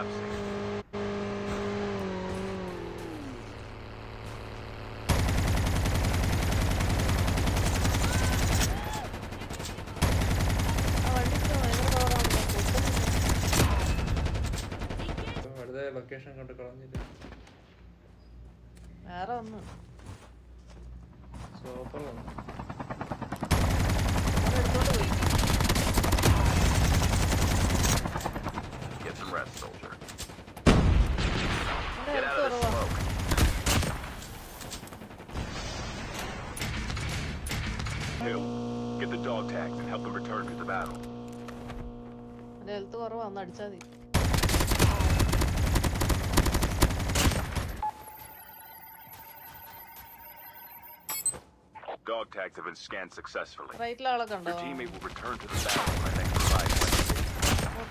collapsing. Location കൊണ്ട് കളഞ്ഞില്ല വേറെ ഒന്ന് സൂപ്പർ വന്നു Hill. Get the dog tags and help them return to the battle. Dog tags have been scanned successfully. Your teammate will return to the battle when they arrive.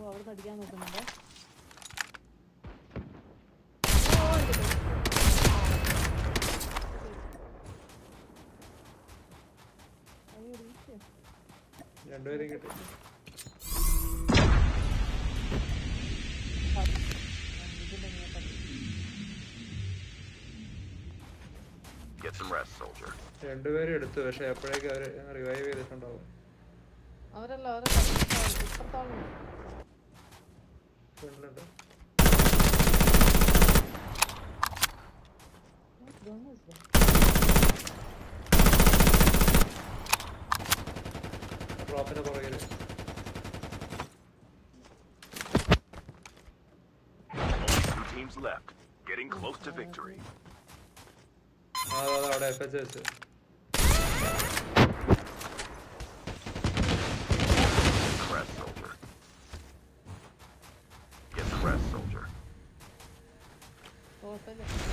ഓ അവിടെ അടിക്കാൻ നോക്കുന്നുണ്ടോ. രണ്ടുപേരും കിട്ടി. Get some rest, soldier. രണ്ടുപേരും എടുത്തു പക്ഷെ എപ്പോഴേക്കും അവർ revive ചെയ്തിട്ടുണ്ടാവും. അവരല്ല അവരല്ല ഫ്രണ്ടിലുണ്ട് ഡ്രോപ്പിന്റെ പുറകില് Only two teams left. Getting close to victory. ആ അതാ അവിടെ എഫ് എച്ച് വെച്ച് golpes de...